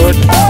good.